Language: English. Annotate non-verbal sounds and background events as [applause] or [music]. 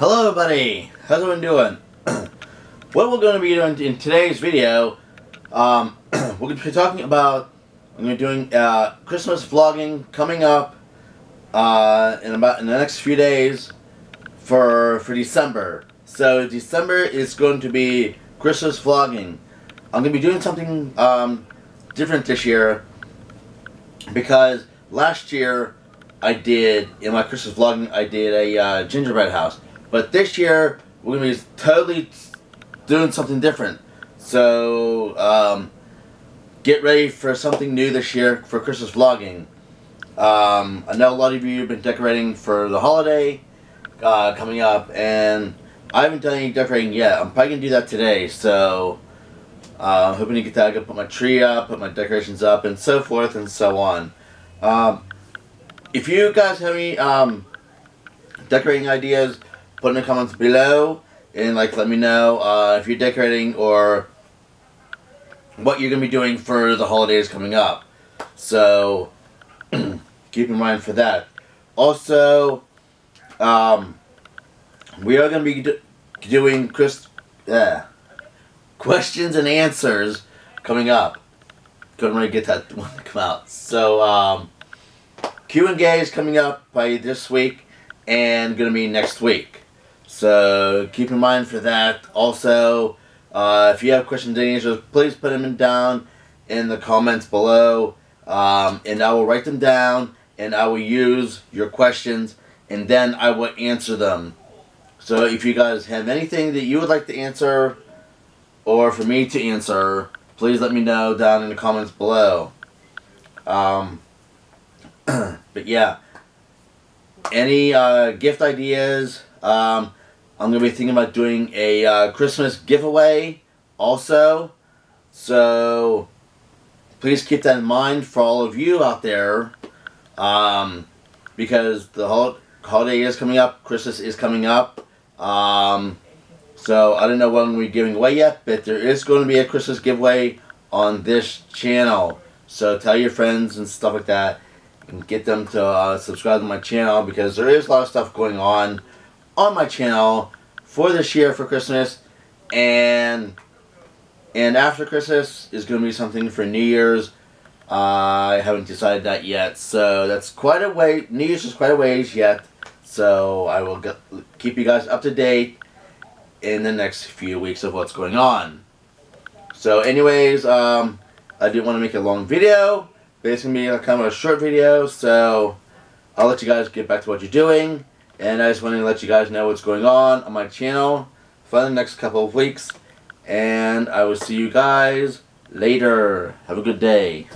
Hello everybody, how's everyone doing? [clears throat] what we're going to be doing in today's video, um, [clears throat] we're going to be talking about, I'm going to be doing uh, Christmas vlogging coming up uh, in about in the next few days for for December. So December is going to be Christmas vlogging. I'm going to be doing something um, different this year because last year I did, in my Christmas vlogging, I did a uh, gingerbread house. But this year, we're going to be totally doing something different. So, um, get ready for something new this year for Christmas vlogging. Um, I know a lot of you have been decorating for the holiday uh, coming up, and I haven't done any decorating yet. I'm probably going to do that today, so uh, hoping to get that. I can put my tree up, put my decorations up, and so forth and so on. Um, if you guys have any um, decorating ideas, put in the comments below and like let me know uh, if you're decorating or what you're gonna be doing for the holidays coming up. So [clears throat] keep in mind for that. Also, um, we are gonna be do doing Chris questions and answers coming up. Couldn't really get that [laughs] one to come out. So um, Q and A is coming up by this week and gonna be next week. So keep in mind for that. Also, uh, if you have questions and answers, please put them down in the comments below. Um, and I will write them down and I will use your questions and then I will answer them. So if you guys have anything that you would like to answer or for me to answer, please let me know down in the comments below. Um, [clears throat] but yeah, any uh, gift ideas, um, I'm going to be thinking about doing a uh, Christmas giveaway also. So please keep that in mind for all of you out there. Um, because the hol holiday is coming up. Christmas is coming up. Um, so I don't know to be giving away yet. But there is going to be a Christmas giveaway on this channel. So tell your friends and stuff like that. And get them to uh, subscribe to my channel. Because there is a lot of stuff going on on my channel for this year for Christmas and and after Christmas is going to be something for New Year's. Uh, I haven't decided that yet, so that's quite a way. New Year's is quite a ways yet, so I will get, keep you guys up to date in the next few weeks of what's going on. So, anyways, um, I didn't want to make a long video, but it's gonna be kind of a short video, so I'll let you guys get back to what you're doing. And I just wanted to let you guys know what's going on on my channel for the next couple of weeks. And I will see you guys later. Have a good day.